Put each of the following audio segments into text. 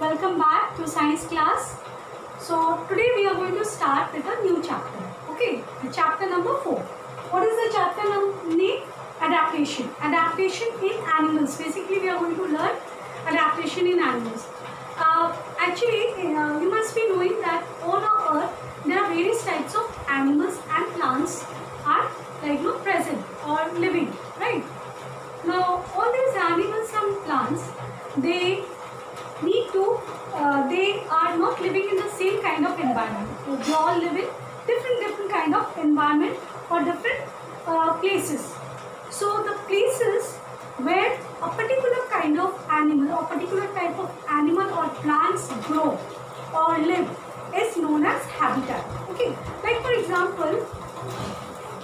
welcome back to science class. So today we are going to start with a new chapter. Okay, the chapter number 4. What is the chapter name? Adaptation. Adaptation in animals. Basically we are going to learn adaptation in animals. Uh, actually, uh, you must be knowing that on our earth there are various types of animals and plants are like you know, present or living, right? Now, all these animals and plants, they need to, uh, they are not living in the same kind of environment. So they all live in different, different kind of environment or different uh, places. So the places where a particular kind of animal or particular type of animal or plants grow or live is known as habitat. Okay, like for example,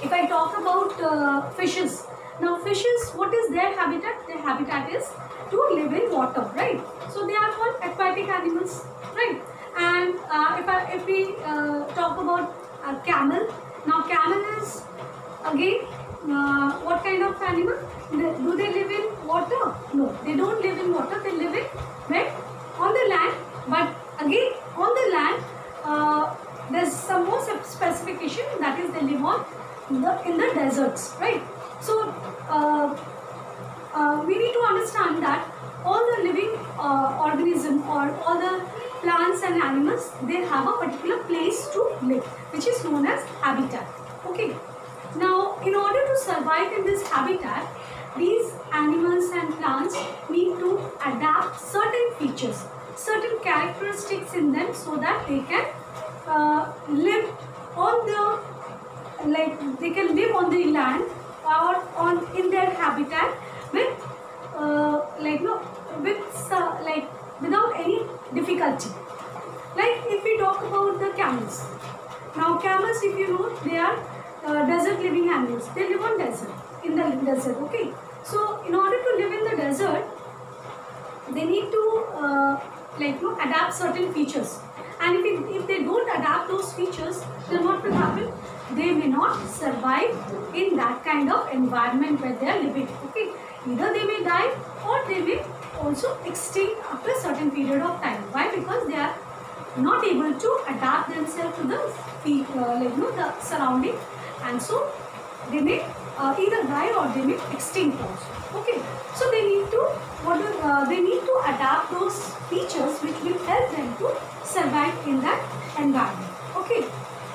if I talk about uh, fishes, now fishes, what is their habitat? Their habitat is to live in water, right? So they are called aquatic animals, right? And uh, if, I, if we uh, talk about a camel, now camel is again uh, what kind of animal? Do they live in water? No, they don't live in water. They live in where? On the land. But again, on the land, uh, there's some more spe- specification that is they live on the in the deserts, right? So uh, uh, we need to understand that all the living uh, organism or all the plants and animals they have a particular place to live which is known as habitat. Okay. Now in order to survive in this habitat these animals and plants need to adapt certain features certain characteristics in them so that they can uh, live on the like they can live on the land or on in their habitat with uh, like no with uh, like without any difficulty. Like if we talk about the camels. Now camels if you know they are uh, desert living animals. They live on desert in the desert okay? So in order to live in the desert they need to uh, like you know, adapt certain features. And if, it, if they don't adapt those features then what will happen? They may not survive in that kind of environment where they are living okay either they may die or they may also extinct after a certain period of time. Why? Because they are not able to adapt themselves to the uh, like you know the surrounding. And so they may uh, either die or they may extinct also. Okay. So they need to what do, uh, they need to adapt those features which will help them to survive in that environment. Okay.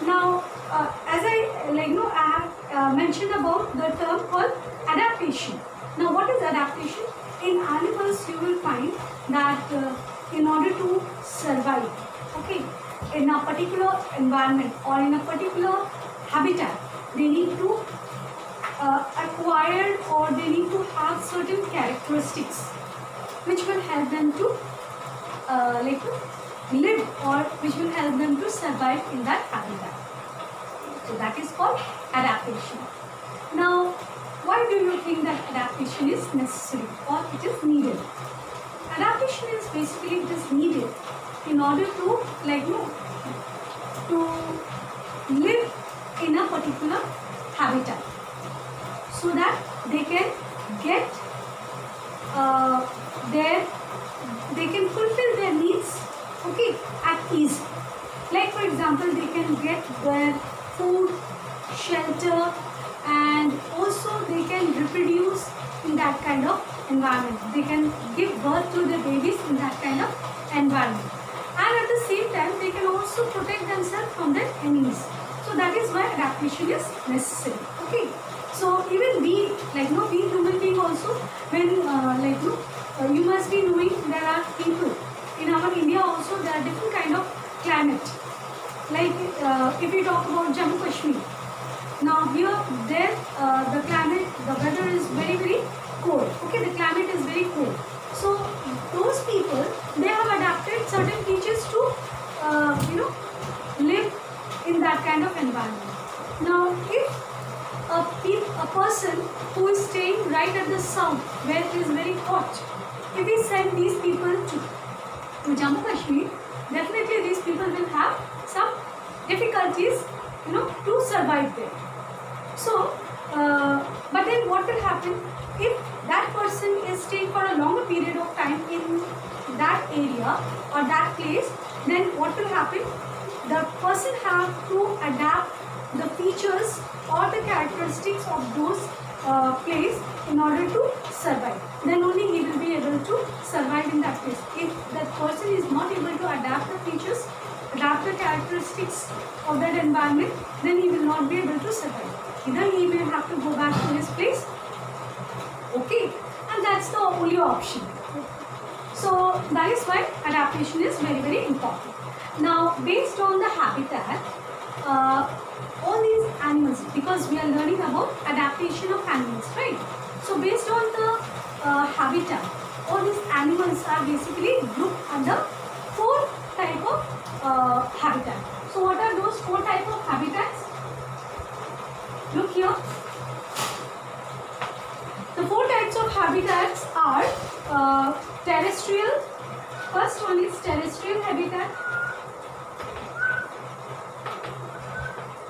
Now uh, as i like you know i have uh, mentioned about the term called adaptation now what is adaptation? In animals you will find that uh, in order to survive okay in a particular environment or in a particular habitat they need to uh, acquire or they need to have certain characteristics which will help them to uh, like live or which will help them to survive in that habitat. So that is called adaptation. Now why do you think that adaptation is necessary? Or it is needed? Adaptation is basically it is needed in order to like you know to live in a particular habitat so that they can get uh, their they can fulfill their needs okay at ease. Like for example they can get their food shelter and also they can reproduce in that kind of environment. They can give birth to their babies in that kind of environment. And at the same time they can also protect themselves from their enemies. So that is why adaptation is necessary. Okay. So even we like you know we human being also when uh, like you know, uh, you must be knowing there are people. In our india also there are different kind of climate. Like uh, if we talk about jammu kashmir. Now here there uh, the climate the weather is very very cold okay the climate is very cold so those people they have adapted certain features to uh, you know live in that kind of environment. Now if a, pe- a person who is staying right at the south where it is very hot if we send these people to, to Jammu Kashmir definitely these people will have some difficulties you know to survive there. So uh, but then what will happen if that person is staying for a longer period of time in that area or that place, then what will happen? The person have to adapt the features or the characteristics of those uh, place in order to survive. Then only he will be able to survive in that place. If that person is not able to adapt the features, adapt the characteristics of that environment, then he will not be able to survive. Either he will have to go back to his place, okay, and that's the only option. So that is why adaptation is very very important. Now based on the habitat, uh, all these animals because we are learning about adaptation of animals right so based on the uh, habitat all these animals are basically grouped under four type of uh, habitat so what are those four type of habitats look here the four types of habitats are uh, terrestrial first one is terrestrial habitat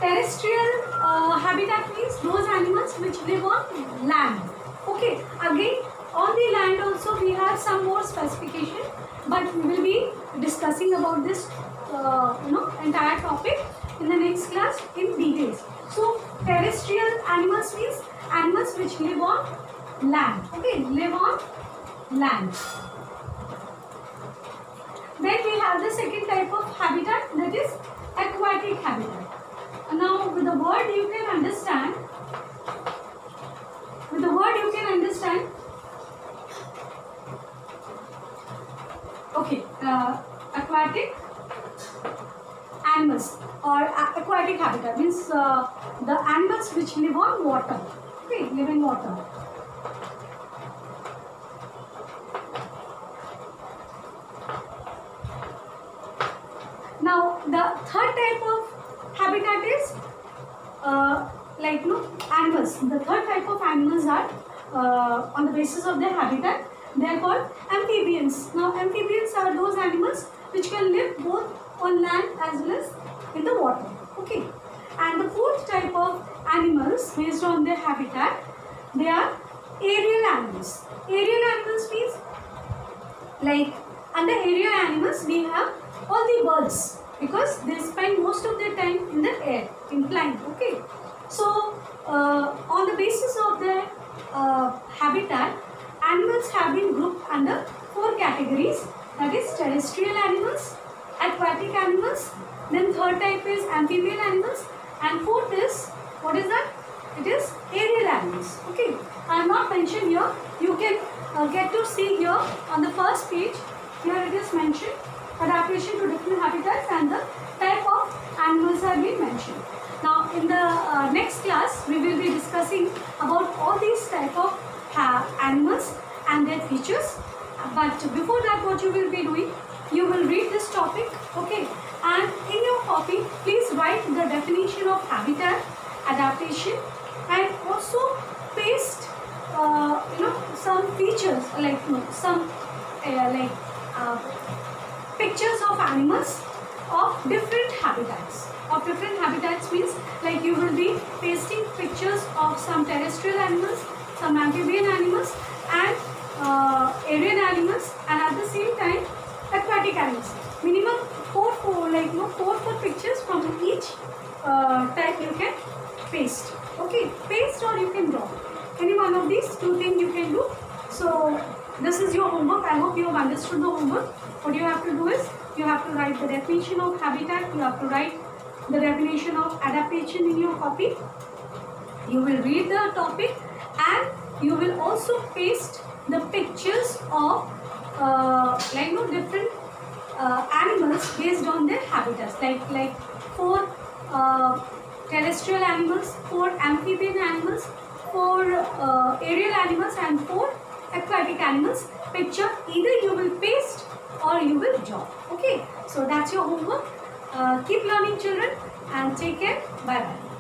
terrestrial uh, habitat means those animals which live on land. Okay, again on the land also we have some more specification but we will be discussing about this uh, you know entire topic in the next class in details. Terrestrial animals means animals which live on land. Okay, live on land. Then we have the second type of habitat that is aquatic habitat. Now with the word you can understand, with the word you can understand, okay, uh, aquatic animals or aquatic habitat means uh, animals which live on water, okay, live in water. Now the third type of habitat is uh, like no animals. The third type of animals are uh, on the basis of their habitat. They are called amphibians. Now amphibians are those animals which can live both on land as well as in the water. Okay. And the fourth type of animals based on their habitat, they are aerial animals. Aerial animals means like under aerial animals we have all the birds because they spend most of their time in the air, in flying. Okay. So, uh, on the basis of their uh, habitat, animals have been grouped under four categories that is terrestrial animals, aquatic animals, then third type is amphibian animals and fourth is, what is that? It is aerial animals. Okay. I am not mentioned here. You can uh, get to see here on the first page. Here it is mentioned adaptation to different habitats and the type of animals have been mentioned. Now in the uh, next class we will be discussing about all these type of uh, animals and their features. But before that what you will be doing, you will read this topic okay and in your copy please write the definition of habitat, adaptation and also paste uh, you know some features like you know, some uh, like uh, pictures of animals of different habitats. Of different habitats means like you will be pasting pictures of some terrestrial animals, some amphibian animals and uh, animals and at the same time aquatic animals. Minimum four, four like no four four pictures from each uh, type you can paste. Okay, paste or you can draw. Any one of these two things you can do. So this is your homework. I hope you have understood the homework. What you have to do is, you have to write the definition of habitat, you have to write the definition of adaptation in your copy. You will read the topic and you will also paste the pictures of uh, like no different uh, animals based on their habitats like like four uh, terrestrial animals, four amphibian animals, four uh, aerial animals and four aquatic animals picture either you will paste or you will draw. Okay. So that's your homework. Uh, keep learning children and take care. Bye bye.